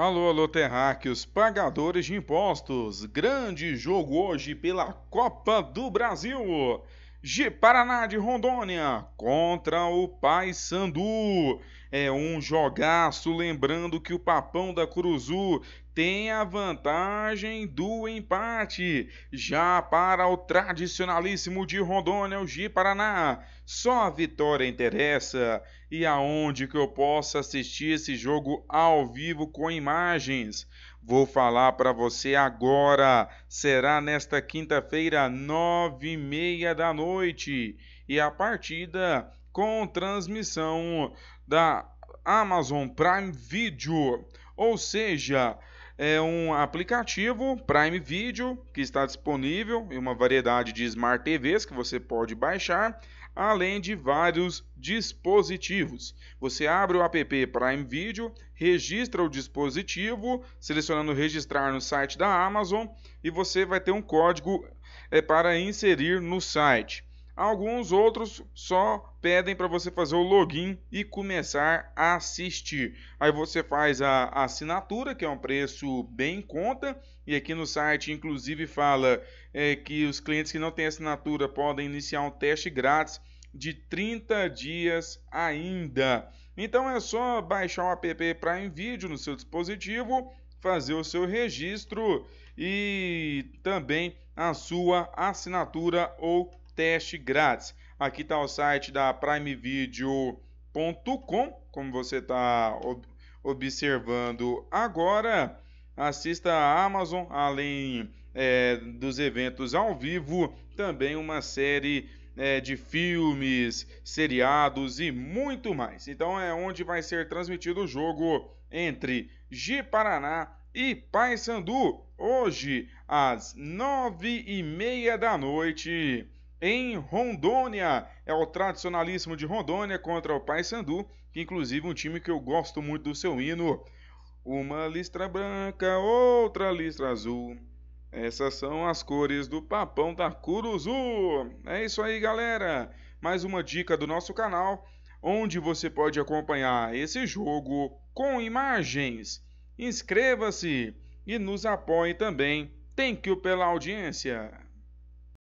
Alô, alô, terráqueos, pagadores de impostos. Grande jogo hoje pela Copa do Brasil. G Paraná de Rondônia contra o Paysandu. É um jogaço, lembrando que o Papão da Curuzu tem a vantagem do empate. Já para o tradicionalíssimo de Rondônia, o G Paraná, só a vitória interessa. E aonde que eu posso assistir esse jogo ao vivo com imagens? Vou falar para você agora. Será nesta quinta-feira, nove e meia da noite. E a partida com transmissão da Amazon Prime Video. Ou seja, é um aplicativo Prime Video que está disponível em uma variedade de Smart TVs que você pode baixar além de vários dispositivos. Você abre o app Prime Video, registra o dispositivo, selecionando registrar no site da Amazon e você vai ter um código é, para inserir no site. Alguns outros só pedem para você fazer o login e começar a assistir. Aí você faz a assinatura, que é um preço bem em conta, e aqui no site inclusive fala é, que os clientes que não têm assinatura podem iniciar um teste grátis de 30 dias ainda. Então é só baixar o app Prime Video no seu dispositivo, fazer o seu registro e também a sua assinatura ou teste grátis. Aqui está o site da primevideo.com, como você está observando agora. Assista a Amazon, além é, dos eventos ao vivo, também uma série é, de filmes, seriados e muito mais. Então é onde vai ser transmitido o jogo entre G Paraná e Paysandu, hoje às nove e meia da noite em Rondônia. É o tradicionalíssimo de Rondônia contra o Paysandu, que inclusive um time que eu gosto muito do seu hino. Uma listra branca, outra listra azul. Essas são as cores do papão da Curuzu. É isso aí, galera. Mais uma dica do nosso canal, onde você pode acompanhar esse jogo com imagens. Inscreva-se e nos apoie também. Thank you pela audiência.